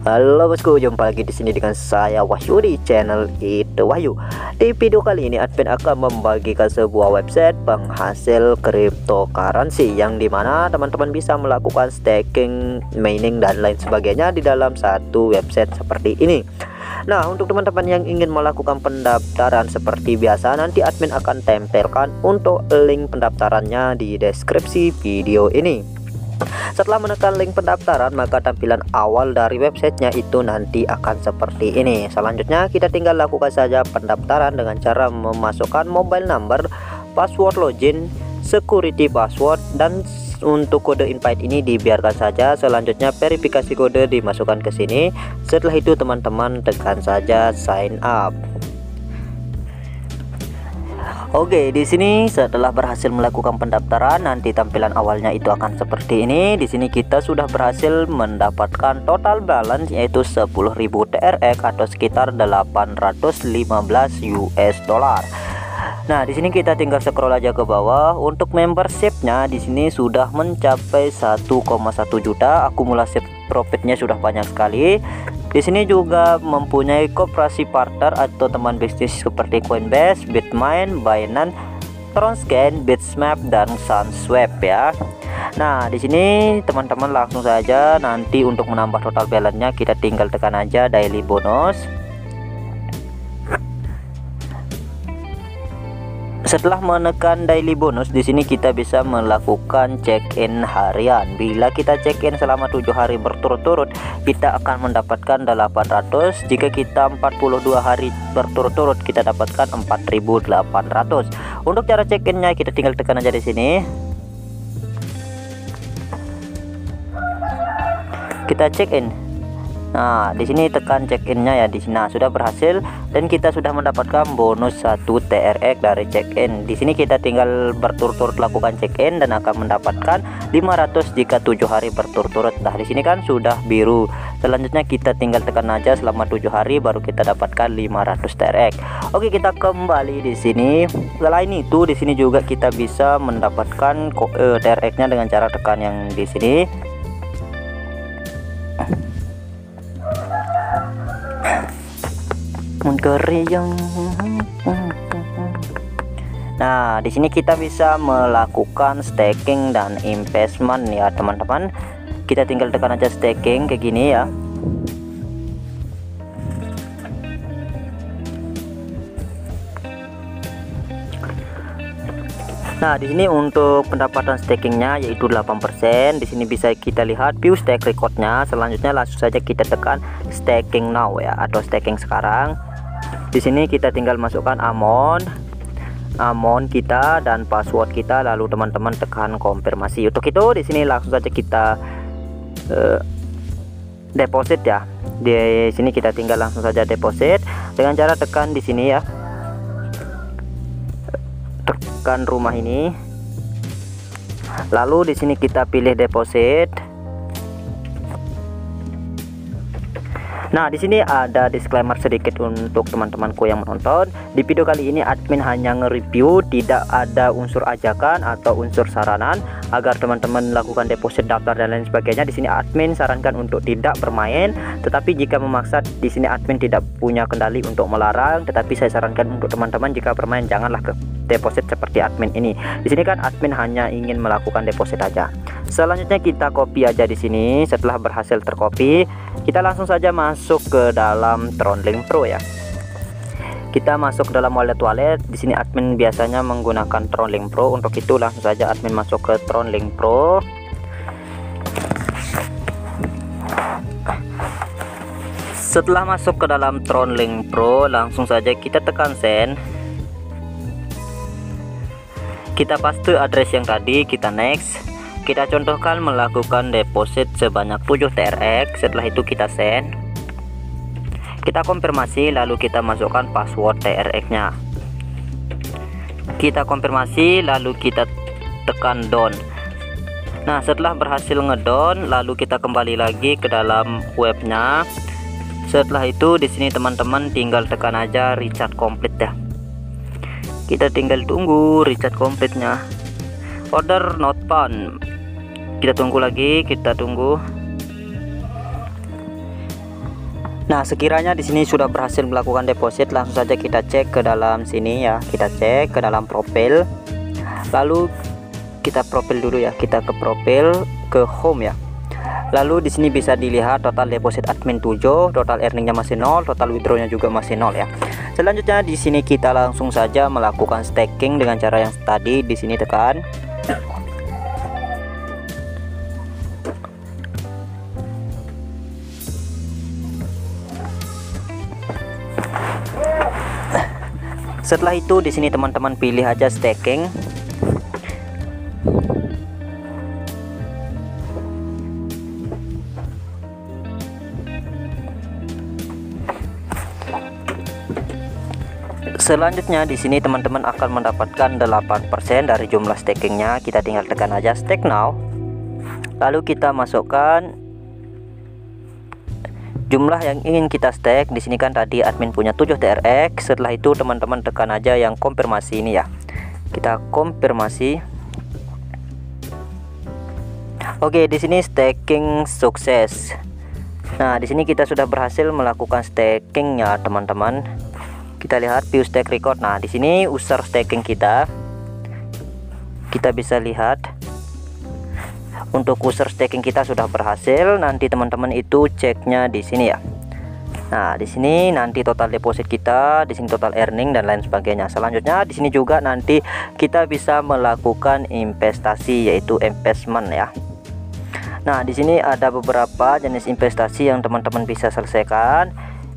Halo bosku, jumpa lagi di sini dengan saya Wahyu di channel Itu Wahyu. Di video kali ini admin akan membagikan sebuah website penghasil cryptocurrency yang di mana teman-teman bisa melakukan staking, mining dan lain sebagainya di dalam satu website seperti ini. Nah, untuk teman-teman yang ingin melakukan pendaftaran seperti biasa, nanti admin akan tempelkan untuk link pendaftarannya di deskripsi video ini. Setelah menekan link pendaftaran, maka tampilan awal dari websitenya itu nanti akan seperti ini. Selanjutnya, kita tinggal lakukan saja pendaftaran dengan cara memasukkan mobile number, password login, security password, dan untuk kode invite ini dibiarkan saja. Selanjutnya, verifikasi kode dimasukkan ke sini. Setelah itu, teman-teman tekan saja sign up. Oke, di sini setelah berhasil melakukan pendaftaran, nanti tampilan awalnya itu akan seperti ini. Di sini kita sudah berhasil mendapatkan total balance yaitu 10.000 TRX atau sekitar 815 US dollar. Nah, di sini kita tinggal scroll aja ke bawah. Untuk membershipnya di sini sudah mencapai 1,1 juta. Akumulasi profitnya sudah banyak sekali. Di sini juga mempunyai koperasi partner atau teman bisnis seperti Coinbase, Bitmain, Binance, Tronscan, Bitsmap dan Sunswap ya. Nah, di sini teman-teman langsung saja nanti untuk menambah total balance-nya kita tinggal tekan aja daily bonus. Setelah menekan daily bonus di sini kita bisa melakukan check-in harian. Bila kita check-in selama 7 hari berturut-turut, kita akan mendapatkan 800. Jika kita 42 hari berturut-turut, kita dapatkan 4800. Untuk cara check-innya kita tinggal tekan aja di sini. Kita check-in. Nah, di sini tekan check-innya ya di sini. Nah, sudah berhasil dan kita sudah mendapatkan bonus 1 TRX dari check-in. Di sini kita tinggal berturut-turut lakukan check-in dan akan mendapatkan 500 jika 7 hari berturut-turut. Nah, di sini kan sudah biru. Selanjutnya kita tinggal tekan aja selama 7 hari baru kita dapatkan 500 TRX. Oke, kita kembali di sini. Selain itu, di sini juga kita bisa mendapatkan eh, TRX-nya dengan cara tekan yang di sini yang Nah, di sini kita bisa melakukan staking dan investment ya, teman-teman. Kita tinggal tekan aja staking kayak gini ya. Nah, di sini untuk pendapatan stakingnya yaitu 8%. Di sini bisa kita lihat view stake recordnya. Selanjutnya langsung saja kita tekan staking now ya atau staking sekarang. Di sini kita tinggal masukkan amount amount kita dan password kita lalu teman-teman tekan konfirmasi. Untuk itu di sini langsung saja kita uh, deposit ya. Di sini kita tinggal langsung saja deposit dengan cara tekan di sini ya tekan rumah ini lalu di sini kita pilih deposit Nah, di sini ada disclaimer sedikit untuk teman-temanku yang menonton. Di video kali ini admin hanya nge-review, tidak ada unsur ajakan atau unsur saranan agar teman-teman melakukan deposit daftar dan lain sebagainya. Di sini admin sarankan untuk tidak bermain, tetapi jika memaksa di sini admin tidak punya kendali untuk melarang, tetapi saya sarankan untuk teman-teman jika bermain janganlah ke deposit seperti admin ini. Di sini kan admin hanya ingin melakukan deposit aja. Selanjutnya kita copy aja di sini. Setelah berhasil tercopy, kita langsung saja masuk ke dalam Tronlink Pro ya. Kita masuk ke dalam wallet-wallet. Di sini admin biasanya menggunakan Tronlink Pro. Untuk itu langsung saja admin masuk ke Tronlink Pro. Setelah masuk ke dalam Tronlink Pro, langsung saja kita tekan send kita paste address yang tadi kita next kita contohkan melakukan deposit sebanyak 7 TRX setelah itu kita send. Kita konfirmasi lalu kita masukkan password TRX nya kita konfirmasi lalu kita tekan down. Nah setelah berhasil ngedon lalu kita kembali lagi ke dalam webnya. Setelah itu di sini teman-teman tinggal tekan aja recharge complete ya kita tinggal tunggu richard komplitnya order not found kita tunggu lagi kita tunggu Nah, sekiranya di sini sudah berhasil melakukan deposit, langsung saja kita cek ke dalam sini ya. Kita cek ke dalam profil. Lalu kita profil dulu ya. Kita ke profil, ke home ya. Lalu di sini bisa dilihat total deposit admin 7, total earningnya masih 0, total withdrawnya juga masih 0 ya. Selanjutnya di sini kita langsung saja melakukan staking dengan cara yang tadi di sini tekan Setelah itu di sini teman-teman pilih aja staking. Selanjutnya di sini teman-teman akan mendapatkan 8% dari jumlah stakingnya. Kita tinggal tekan aja stake now. Lalu kita masukkan jumlah yang ingin kita stake di sini kan tadi admin punya 7 TRX setelah itu teman-teman tekan aja yang konfirmasi ini ya. Kita konfirmasi. Oke di sini staking sukses. Nah di sini kita sudah berhasil melakukan staking ya teman-teman kita lihat view stake record. Nah di sini user staking kita. Kita bisa lihat untuk user staking kita sudah berhasil. Nanti teman-teman itu ceknya di sini ya. Nah, di sini nanti total deposit kita, di sini total earning dan lain sebagainya. Selanjutnya di sini juga nanti kita bisa melakukan investasi yaitu investment ya. Nah, di sini ada beberapa jenis investasi yang teman-teman bisa selesaikan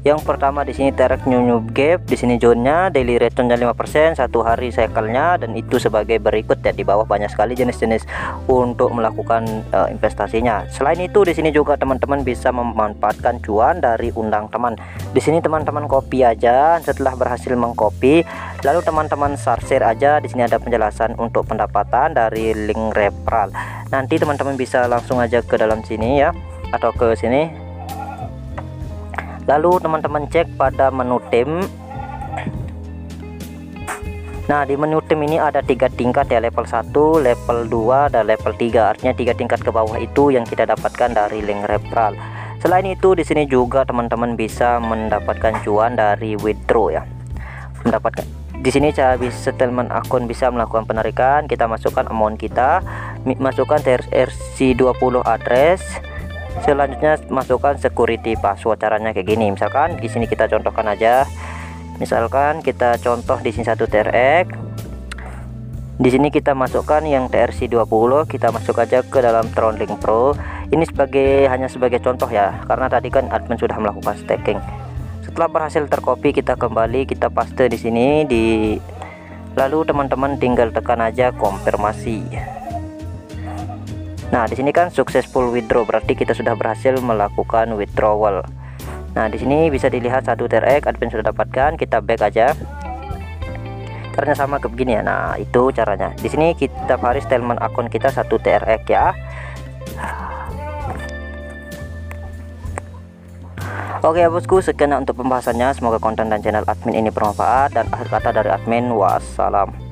yang pertama di sini terek new, new gap di sini zonnya daily returnnya 5% satu hari cycle-nya dan itu sebagai berikut ya di bawah banyak sekali jenis-jenis untuk melakukan uh, investasinya. Selain itu di sini juga teman-teman bisa memanfaatkan cuan dari undang teman. Di sini teman-teman copy aja setelah berhasil mengcopy lalu teman-teman share aja di sini ada penjelasan untuk pendapatan dari link referral nanti teman-teman bisa langsung aja ke dalam sini ya atau ke sini lalu teman-teman cek pada menu tim. Nah di menu tim ini ada tiga tingkat ya level 1 level 2 dan level 3 artinya tiga tingkat ke bawah itu yang kita dapatkan dari link referral. Selain itu di sini juga teman-teman bisa mendapatkan cuan dari withdraw ya. Mendapatkan. Di sini cara bisa settlement akun bisa melakukan penarikan. Kita masukkan amount kita. Masukkan TRC20 address selanjutnya masukkan security password caranya kayak gini. Misalkan di sini kita contohkan aja. Misalkan kita contoh di sini satu TRX di sini kita masukkan yang TRC 20 kita masuk aja ke dalam Tronlink Pro. Ini sebagai hanya sebagai contoh ya karena tadi kan admin sudah melakukan staking setelah berhasil tercopy kita kembali kita paste di sini di lalu teman-teman tinggal tekan aja konfirmasi Nah, di sini kan successful withdraw berarti kita sudah berhasil melakukan withdrawal. Nah, di sini bisa dilihat satu TRX admin sudah dapatkan, kita back aja. Caranya sama ke begini ya. Nah, itu caranya. Di sini kita hari settlement akun kita satu TRX ya. Oke ya bosku sekian untuk pembahasannya semoga konten dan channel admin ini bermanfaat dan akhir kata dari admin wassalam